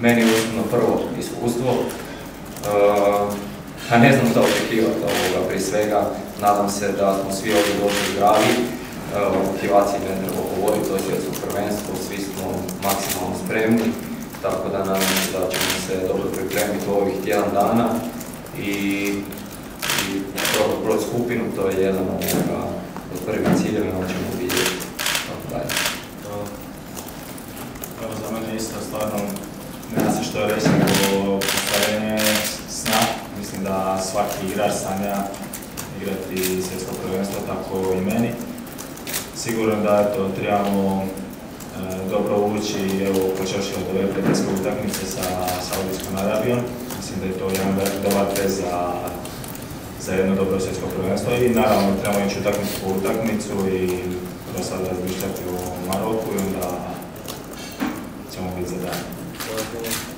meni je osobno prvo iskustvo, a ne znam šta očekivati ovoga. Prije svega. Nadam se da smo svi ovdje došli zdravi, o motivaciji ne treba govoriti, to je svjetsko prvenstvo, svi smo maksimalno spremni, tako da nadam se da ćemo se dobro pripremiti u ovih tjedan dana. I, i proći skupinu, to je jedan od prvih ciljeva, ćemo vidjeti tako dalje. Evo za mene isto stvarno nema se što reći nego postavljanje sna. Mislim da svaki igrač sanja igrati svjetsko prvenstvo, tako i meni. Sigurno da to trebamo e, dobro ući, evo počeš od ove prijateljske utakmice sa Saudijskom Arabijom. Mislim da je to jedan dobar test za, za jedno dobro svjetsko prvenstvo i naravno trebamo ići utakmicu po utakmicu i do sada razmišljati o Maroku i onda for